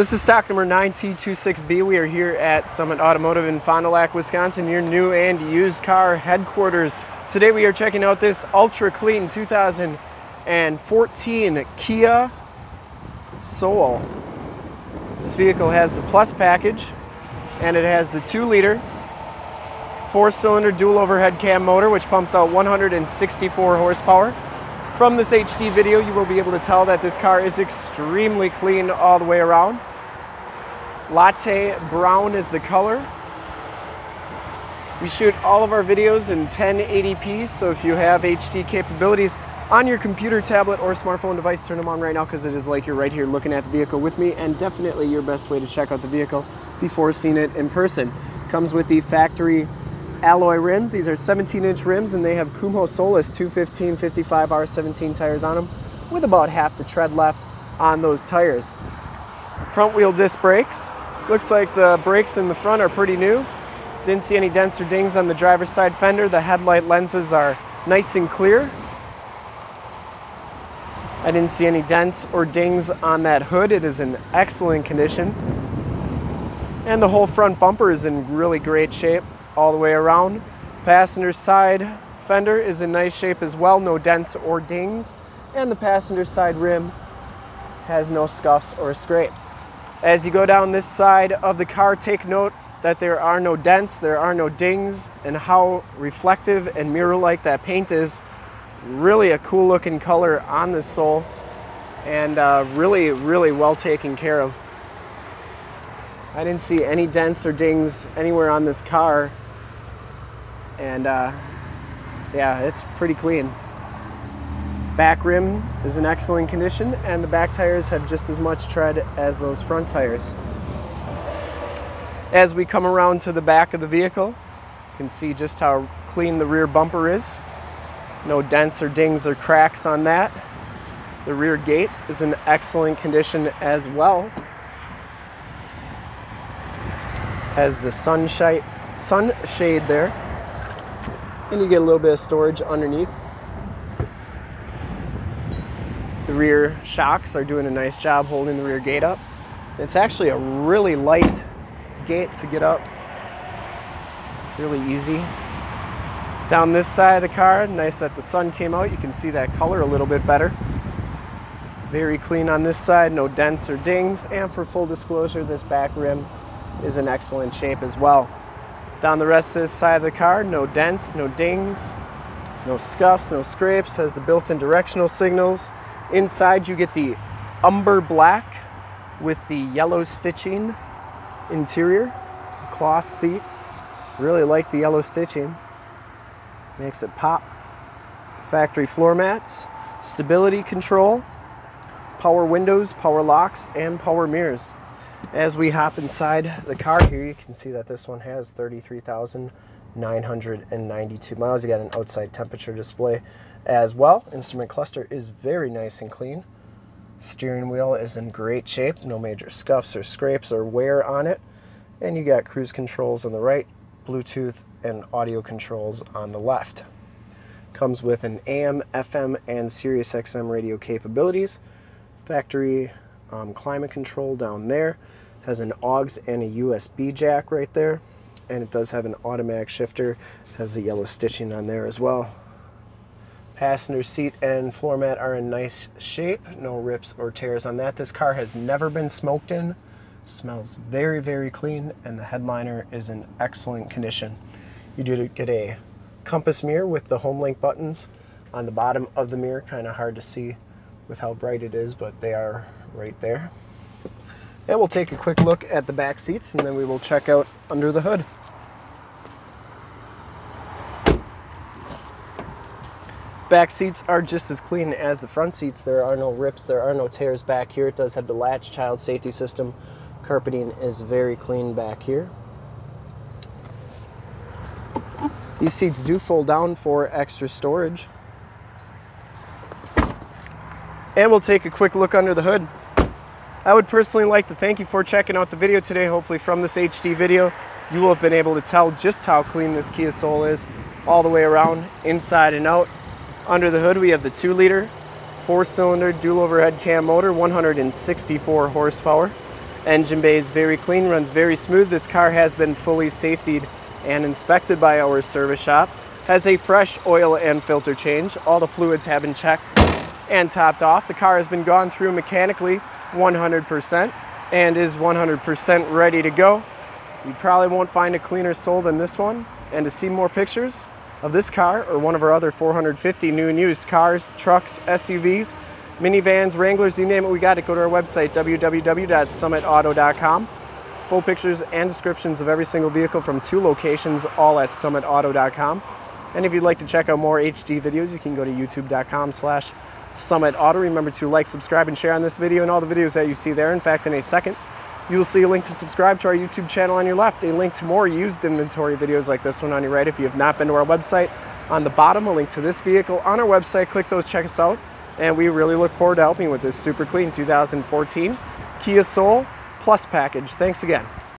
This is stock number 9T26B. We are here at Summit Automotive in Fond du Lac, Wisconsin, your new and used car headquarters. Today we are checking out this ultra clean 2014 Kia Soul. This vehicle has the Plus package and it has the 2 liter four cylinder dual overhead cam motor which pumps out 164 horsepower. From this HD video you will be able to tell that this car is extremely clean all the way around. Latte brown is the color. We shoot all of our videos in 1080p, so if you have HD capabilities on your computer, tablet, or smartphone device, turn them on right now because it is like you're right here looking at the vehicle with me and definitely your best way to check out the vehicle before seeing it in person. Comes with the factory alloy rims. These are 17 inch rims and they have Kumho Solus 215 55 R17 tires on them with about half the tread left on those tires. Front wheel disc brakes, Looks like the brakes in the front are pretty new. Didn't see any dents or dings on the driver's side fender. The headlight lenses are nice and clear. I didn't see any dents or dings on that hood. It is in excellent condition. And the whole front bumper is in really great shape all the way around. Passenger side fender is in nice shape as well, no dents or dings. And the passenger side rim has no scuffs or scrapes. As you go down this side of the car, take note that there are no dents, there are no dings, and how reflective and mirror-like that paint is. Really a cool looking color on this Soul, and uh, really, really well taken care of. I didn't see any dents or dings anywhere on this car, and uh, yeah, it's pretty clean. Back rim is in excellent condition and the back tires have just as much tread as those front tires. As we come around to the back of the vehicle, you can see just how clean the rear bumper is. No dents or dings or cracks on that. The rear gate is in excellent condition as well. Has the sunshine, sunshade there. And you get a little bit of storage underneath. The rear shocks are doing a nice job holding the rear gate up. It's actually a really light gate to get up. Really easy. Down this side of the car, nice that the sun came out. You can see that color a little bit better. Very clean on this side, no dents or dings. And for full disclosure, this back rim is in excellent shape as well. Down the rest of this side of the car, no dents, no dings, no scuffs, no scrapes, has the built-in directional signals. Inside you get the umber black with the yellow stitching interior, cloth seats. Really like the yellow stitching. Makes it pop. Factory floor mats, stability control, power windows, power locks, and power mirrors. As we hop inside the car here, you can see that this one has 33,000 992 miles. You got an outside temperature display as well. Instrument cluster is very nice and clean. Steering wheel is in great shape. No major scuffs or scrapes or wear on it. And you got cruise controls on the right, Bluetooth and audio controls on the left. Comes with an AM, FM, and Sirius XM radio capabilities. Factory um, climate control down there. Has an AUX and a USB jack right there and it does have an automatic shifter. Has the yellow stitching on there as well. Passenger seat and floor mat are in nice shape. No rips or tears on that. This car has never been smoked in. Smells very very clean and the headliner is in excellent condition. You do get a compass mirror with the home link buttons. On the bottom of the mirror kind of hard to see with how bright it is but they are right there. And we'll take a quick look at the back seats and then we will check out under the hood Back seats are just as clean as the front seats. There are no rips, there are no tears back here. It does have the latch child safety system. Carpeting is very clean back here. These seats do fold down for extra storage. And we'll take a quick look under the hood. I would personally like to thank you for checking out the video today. Hopefully from this HD video, you will have been able to tell just how clean this Kia Soul is all the way around, inside and out. Under the hood, we have the 2 liter, 4 cylinder dual overhead cam motor, 164 horsepower. Engine bay is very clean, runs very smooth. This car has been fully safetied and inspected by our service shop. Has a fresh oil and filter change. All the fluids have been checked and topped off. The car has been gone through mechanically 100% and is 100% ready to go. You probably won't find a cleaner soul than this one. And to see more pictures of this car or one of our other 450 new and used cars, trucks, SUVs, minivans, Wranglers, you name it, we got it. Go to our website, www.summitauto.com. Full pictures and descriptions of every single vehicle from two locations, all at summitauto.com. And if you'd like to check out more HD videos, you can go to youtube.com slash summitauto. Remember to like, subscribe, and share on this video and all the videos that you see there. In fact, in a second, you will see a link to subscribe to our YouTube channel on your left, a link to more used inventory videos like this one on your right. If you have not been to our website, on the bottom, a link to this vehicle on our website. Click those, check us out, and we really look forward to helping with this super clean 2014 Kia Soul Plus package. Thanks again.